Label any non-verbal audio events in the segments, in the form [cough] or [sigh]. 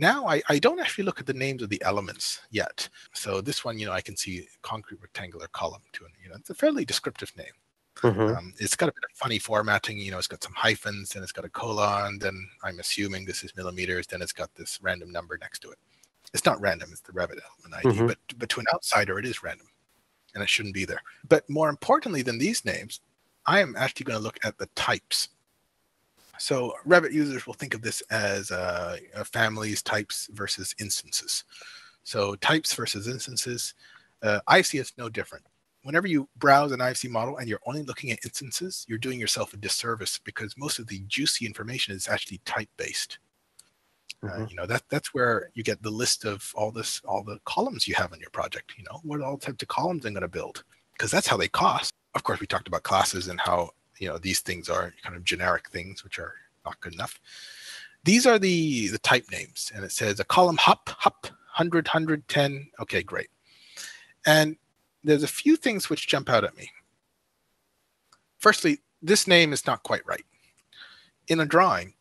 now I, I don't actually look at the names of the elements yet. So this one, you know, I can see concrete rectangular column to it. You know, it's a fairly descriptive name. Mhm. Um, it's got a bit of funny formatting. You know, it's got some hyphens, and it's got a colon. Then I'm assuming this is millimeters. Then it's got this random number next to it. It's not random. It's the Revit element ID. Mhm. But but to an outsider, it is random, and it shouldn't be there. But more importantly than these names, I am actually going to look at the types. So Revit users will think of this as uh, uh, families, types versus instances. So types versus instances. Uh, IFC is no different whenever you browse an IFC model and you're only looking at instances, you're doing yourself a disservice because most of the juicy information is actually type based. Uh, Mhm. you know that that's where you get the list of all this all the columns you have on your project. You know what all types of columns I'm going to build because that's how they cost. Of course, we talked about classes and how you know these things are kind of generic things which are not good enough. These are the the type names, and it says a column hop hop 100 110. Okay, great. And there's a few things which jump out at me. Firstly, this name is not quite right. In a drawing,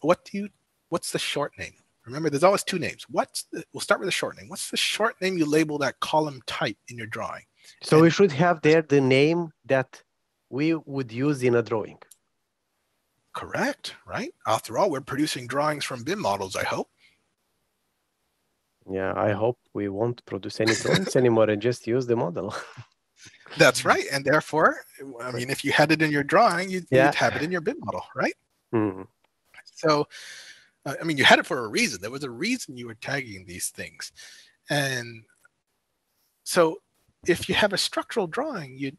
what do you what's the short name? Remember, there's always two names. What's the we'll start with the short name. What's the short name you label that column type in your drawing? So we should have there the name that we would use in a drawing. Correct, right? After all, we're producing drawings from BIM models, I hope. Yeah, I hope we won't produce any drawings [laughs] anymore and just use the model. [laughs] That's right. And therefore, I mean, if you had it in your drawing, you'd, Yeah. you'd have it in your BIM model, right? Mhm. So, uh, I mean, you had it for a reason. There was a reason you were tagging these things. And so, if you have a structural drawing, you'd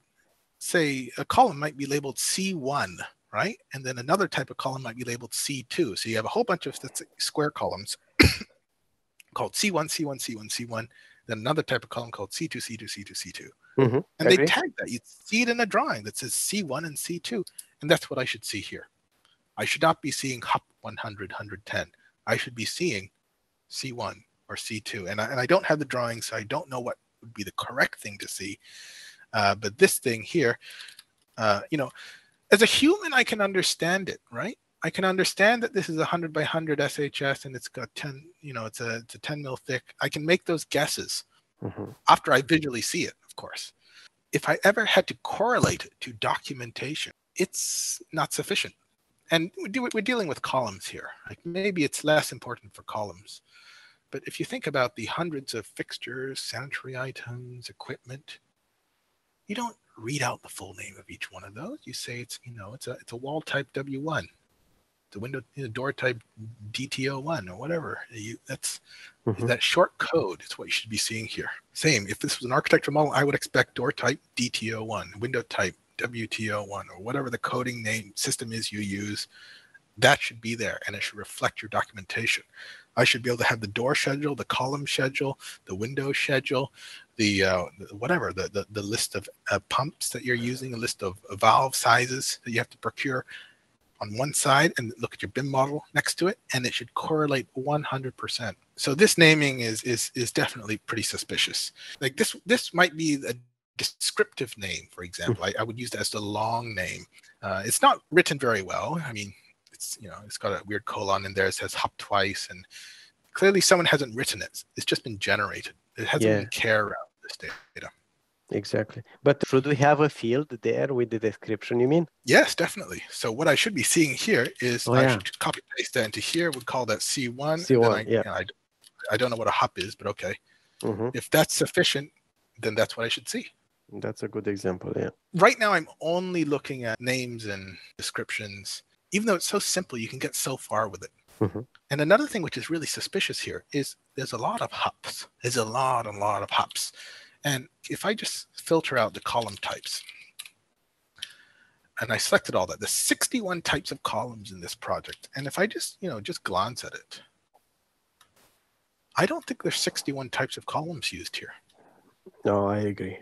say a column might be labeled C1, right? And then another type of column might be labeled C2. So, you have a whole bunch of square columns [coughs] called C1, C1, C1, C1. Then another type of column called C2, C2, C2, C2. Mhm. And they tag that. You see it in a drawing that says C1 and C2. And that's what I should see here. I should not be seeing HUP 100, 110. I should be seeing C1 or C2. And I, and I don't have the drawing, so I don't know what would be the correct thing to see. Uh, but this thing here, uh, you know, as a human, I can understand it, right? I can understand that this is a 100 by 100 SHS and it's got 10, you know, it's a, it's a 10 mil thick. I can make those guesses Mhm. after I visually see it, of course. If I ever had to correlate it to documentation, it's not sufficient. And we do- we're dealing with columns here. Like maybe it's less important for columns. But if you think about the hundreds of fixtures, sanitary items, equipment, you don't read out the full name of each one of those. You say it's, you know, it's a it's a wall type W1, the window you know, door type DTO1 or whatever. You that's Mhm. that short code is what you should be seeing here. Same, if this was an architecture model, I would expect door type DTO1, window type WTO1, or whatever the coding name system is you use. That should be there and it should reflect your documentation. I should be able to have the door schedule, the column schedule, the window schedule, the uh, whatever, the, the, the list of uh, pumps that you're using, a list of valve sizes that you have to procure on one side and look at your BIM model next to it, and it should correlate 100%. So this naming is is is definitely pretty suspicious. Like this this might be a descriptive name, for example. I, I would use that as the long name. Uh, it's not written very well. I mean, it's you know it's got a weird colon in there. It says hop twice, and clearly someone hasn't written it. It's just been generated. It hasn't Yeah. been care around this data. Exactly. But should we have a field there with the description, you mean? Yes, definitely. So what I should be seeing here is Oh, I yeah. should copy paste that into here. Would call that C1. C1, I, yeah. you know, I, I don't know what a hop is, but okay. Mhm. If that's sufficient, then that's what I should see. That's a good example. Yeah. Right now, I'm only looking at names and descriptions. Even though it's so simple, you can get so far with it. Mhm. And another thing which is really suspicious here is there's a lot of hops. There's a lot, a lot of hops. And if I just filter out the column types, and I selected all that, there's 61 types of columns in this project. And if I just, you know, just glance at it, I don't think there's 61 types of columns used here. No, I agree.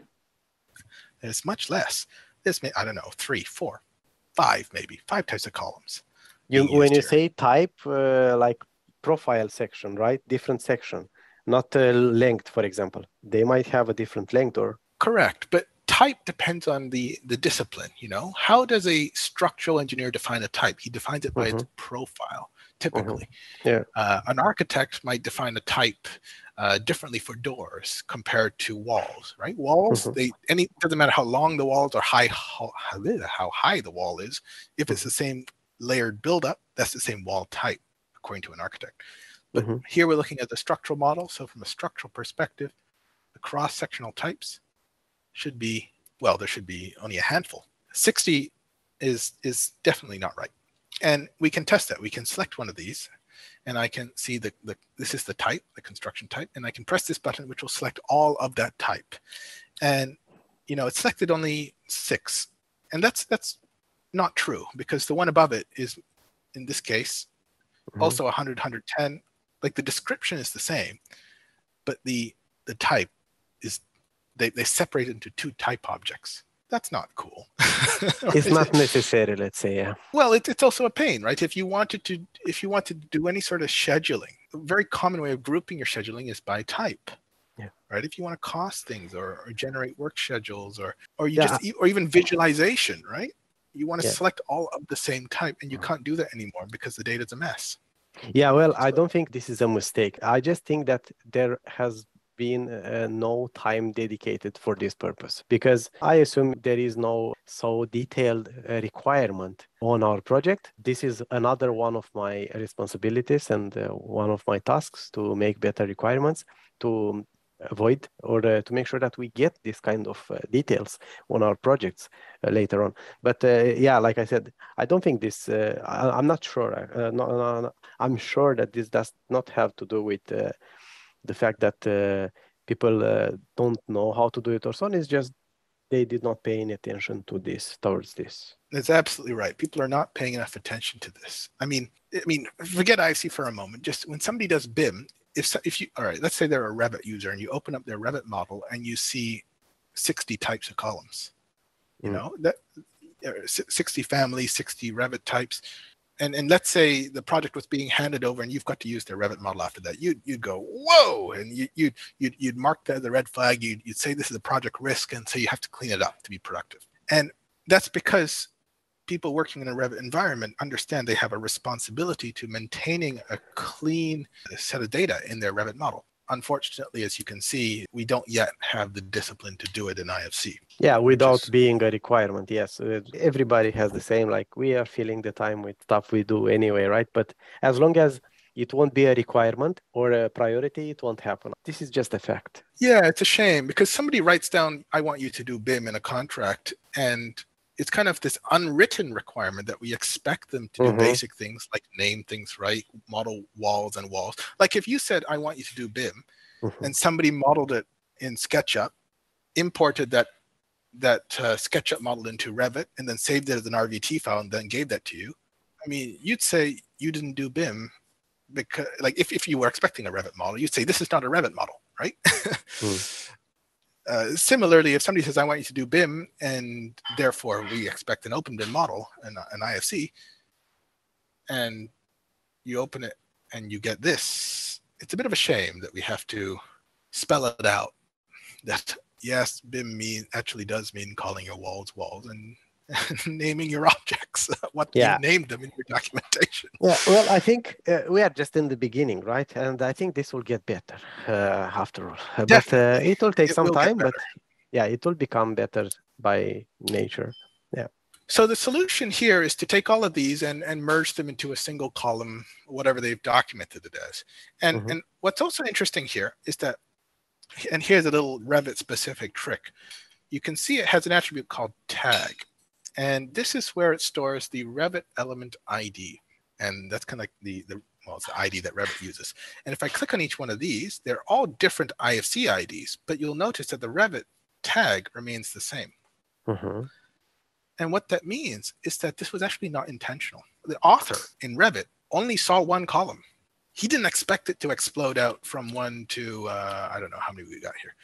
There's much less. There's, may- I don't know, three, four, five, maybe five types of columns. You when you here. say type, uh, like profile section, right? Different section, not uh, length, for example. They might have a different length, or Correct, but type depends on the the discipline. You know, how does a structural engineer define a type? He defines it by its profile. typically. Mm-hmm. Yeah. Uh, an architect might define a type uh, differently for doors compared to walls, right? Walls, Mhm. they any doesn't matter how long the walls or high how, how how high the wall is. If it's the same layered buildup, that's the same wall type, according to an architect. But Mhm. here we're looking at the structural model. So from a structural perspective, the cross-sectional types should be well, there should be only a handful. 60 is is definitely not right. And we can test that. We can select one of these and I can see the, the this is the type, the construction type, and I can press this button, which will select all of that type. And you know, it's selected only six. And that's that's not true because the one above it is in this case Mhm. also 100 110 like the description is the same but the the type is they, they separate it into two type objects that's not cool [laughs] It's not necessary, let's say. Yeah. well it, it's also a pain right if you wanted to if you wanted to do any sort of scheduling a very common way of grouping your scheduling is by type Yeah. right if you want to cost things or, or generate work schedules or or you Yeah, just or even visualization right you want to Yeah. select all of the same type and you mm-hmm. can't do that anymore because the data's a mess Yeah, well, I don't think this is a mistake. I just think that there has been uh, no time dedicated for this purpose because I assume there is no so detailed uh, requirement on our project. This is another one of my responsibilities and uh, one of my tasks to make better requirements to avoid or uh, to make sure that we get this kind of uh, details on our projects uh, later on. But uh, yeah, like I said, I don't think this. Uh, I, I'm not sure. Uh, no, no, no, I'm sure that this does not have to do with uh, the fact that uh, people uh, don't know how to do it or so on. is just they did not pay any attention to this towards this. That's absolutely right. People are not paying enough attention to this. I mean, I mean, forget IFC for a moment. Just when somebody does BIM, if so- if you all right, let's say they're a Revit user and you open up their Revit model and you see 60 types of columns. You Mm. know that uh, 60 families, 60 Revit types. And, and let's say the project was being handed over and you've got to use their Revit model after that. You'd, you'd go, whoa, and you, you'd, you'd, you'd mark the, the red flag. You'd, you'd say this is a project risk. And so you have to clean it up to be productive. And that's because people working in a Revit environment understand they have a responsibility to maintaining a clean set of data in their Revit model. Unfortunately, as you can see, we don't yet have the discipline to do it in IFC. Yeah, without is- being a requirement. Yes, uh, everybody has the same. Like we are filling the time with stuff we do anyway, right? But as long as it won't be a requirement or a priority, it won't happen. This is just a fact. Yeah, it's a shame because somebody writes down, I want you to do BIM in a contract, and it's kind of this unwritten requirement that we expect them to Mhm. do basic things like name things right, model walls and walls. Like if you said, I want you to do BIM, Mhm. and somebody modeled it in SketchUp, imported that that uh, SketchUp model into Revit, and then saved it as an RVT file and then gave that to you. I mean, you'd say you didn't do BIM because, like, if, if you were expecting a Revit model, you'd say this is not a Revit model, right? Hmm. [laughs] Uh, similarly, if somebody says, I want you to do BIM, and therefore we expect an open BIM model, an, an IFC, and you open it and you get this, it's a bit of a shame that we have to spell it out that yes, BIM mean actually does mean calling your walls walls and, [laughs] naming your objects [laughs] what Yeah. you named them in your documentation. [laughs] Yeah, well, I think uh, we are just in the beginning, right? And I think this will get better uh, after all. Uh, But uh, it will take It some will time, but yeah, it will become better by nature. Yeah. So the solution here is to take all of these and, and merge them into a single column, whatever they've documented it as. And Mhm. and what's also interesting here is that, and here's a little Revit specific trick. You can see it has an attribute called tag. And this is where it stores the Revit element ID. And that's kind of like the, the well, it's the ID that Revit uses. And if I click on each one of these, they're all different IFC IDs, but you'll notice that the Revit tag remains the same. Mhm. And what that means is that this was actually not intentional. The author in Revit only saw one column. He didn't expect it to explode out from one to, uh, I don't know how many we got here,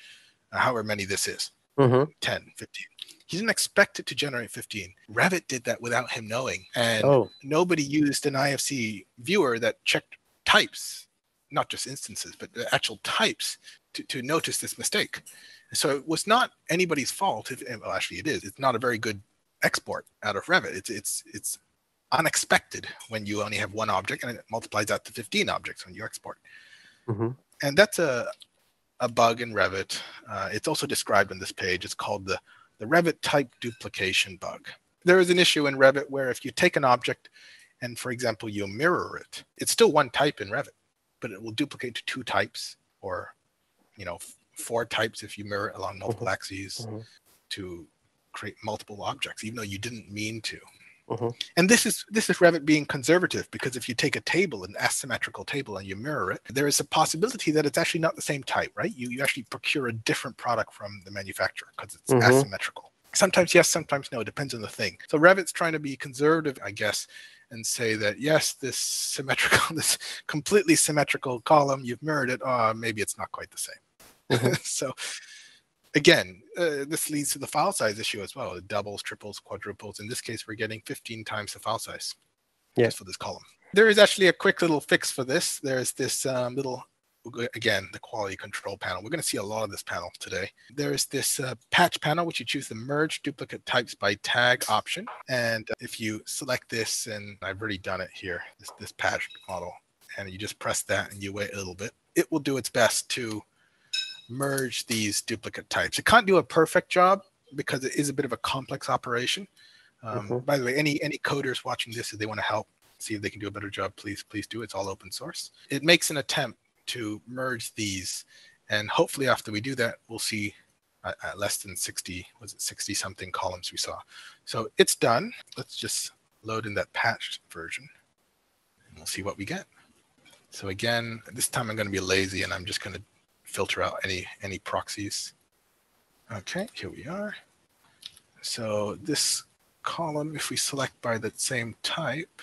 uh, however many this is, Mhm. 10, 15. He didn't expect it to generate 15. Revit did that without him knowing. And Oh, nobody used an IFC viewer that checked types, not just instances, but the actual types to, to notice this mistake. So it was not anybody's fault. If, well, actually, it is. It's not a very good export out of Revit. It's it's it's unexpected when you only have one object and it multiplies out to 15 objects when you export. Mm-hmm. And that's a, a bug in Revit. Uh, it's also described on this page. It's called the, the Revit type duplication bug. There is an issue in Revit where if you take an object and, for example, you mirror it, it's still one type in Revit, but it will duplicate to two types or, you know, four types if you mirror it along multiple Mhm. axes Mhm. to create multiple objects, even though you didn't mean to. Mhm. And this is this is Revit being conservative because if you take a table, an asymmetrical table, and you mirror it, there is a possibility that it's actually not the same type, right? You you actually procure a different product from the manufacturer because it's Mhm. asymmetrical. Sometimes yes, sometimes no. It depends on the thing. So Revit's trying to be conservative, I guess, and say that yes, this symmetrical, [laughs] this completely symmetrical column, you've mirrored it. Oh, maybe it's not quite the same. Mhm. [laughs] so again, uh, this leads to the file size issue as well. It doubles, triples, quadruples. In this case, we're getting 15 times the file size Yeah. just for this column. There is actually a quick little fix for this. There's this um, little, again, the quality control panel. We're going to see a lot of this panel today. There's this uh, patch panel, which you choose the merge duplicate types by tag option. And if you select this, and I've already done it here, this, this patch model, and you just press that and you wait a little bit, it will do its best to merge these duplicate types. It can't do a perfect job because it is a bit of a complex operation. Um, Mhm. By the way, any any coders watching this, if they want to help, see if they can do a better job, please please do. It's all open source. It makes an attempt to merge these, and hopefully after we do that, we'll see uh, uh, less than 60 was it 60 something columns we saw. So it's done. Let's just load in that patched version, and we'll see what we get. So again, this time I'm going to be lazy, and I'm just going to filter out any any proxies. Okay, here we are. So this column, if we select by the same type,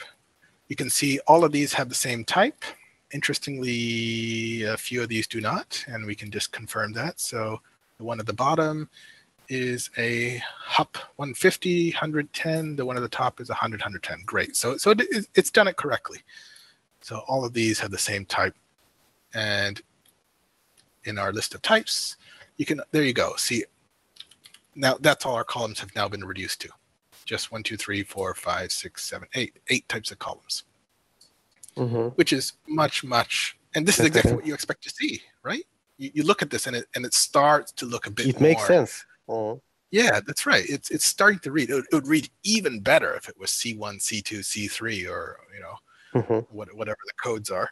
you can see all of these have the same type. Interestingly, a few of these do not, and we can just confirm that. So the one at the bottom is a HUP 150, 110. The one at the top is 100, 110. Great. So, so it, it's done it correctly. So all of these have the same type. And in our list of types, you can, there you go. See, now that's all our columns have now been reduced to. Just one, two, three, four, five, six, seven, eight, eight types of columns, Mhm. which is much, much, and this is exactly what you expect to see, right? You, you look at this and it, and it starts to look a bit It makes more- sense. Mhm. Yeah, that's right. It's it's starting to read. It would, it would read even better if it was C1, C2, C3, or you know Mhm. what, whatever the codes are.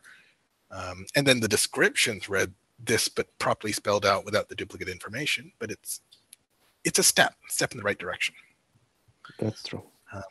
Um, and then the descriptions read this, but properly spelled out without the duplicate information. But it's it's a step, step in the right direction. That's true. Um,